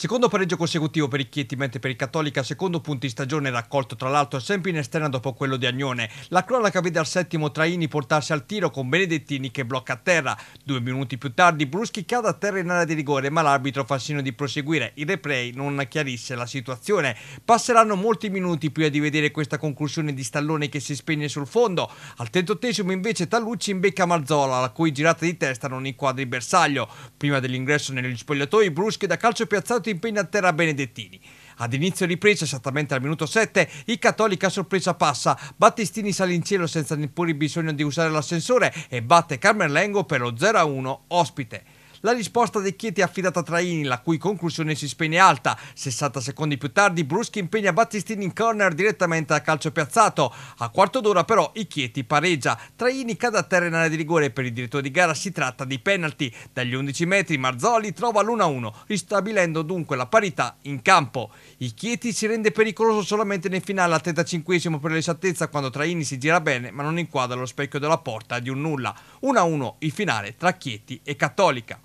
Secondo pareggio consecutivo per i Chieti, mentre per il Cattolica secondo punto di stagione raccolto tra l'altro sempre in esterna dopo quello di Agnone. La cronaca vede al settimo Traini portarsi al tiro con Benedettini che blocca a terra. Due minuti più tardi Bruschi cade a terra in area di rigore ma l'arbitro fa segno di proseguire. Il replay non chiarisse la situazione. Passeranno molti minuti prima di vedere questa conclusione di Stallone che si spegne sul fondo. Al trentottesimo invece Tallucci imbecca Marzola la cui girata di testa non inquadra il bersaglio. Prima dell'ingresso negli spogliatoi Bruschi da calcio piazzato impegna a terra Benedettini. Ad inizio ripresa, esattamente al minuto 7, il Cattolica sorpresa passa. Battistini sale in cielo senza neppure bisogno di usare l'ascensore e batte Carmen per lo 0-1 ospite. La risposta dei Chieti è affidata a Traini, la cui conclusione si spegne alta. 60 secondi più tardi, Bruschi impegna Battistini in corner direttamente a calcio piazzato. A quarto d'ora, però, i Chieti pareggia. Traini cade a terra in area di rigore. Per il direttore di gara si tratta di penalty. Dagli 11 metri, Marzoli trova l'1-1, ristabilendo dunque la parità in campo. I Chieti si rende pericoloso solamente nel finale al 35 per l'esattezza, quando Traini si gira bene, ma non inquadra lo specchio della porta di un nulla. 1-1 il finale tra Chieti e Cattolica.